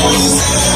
Oh.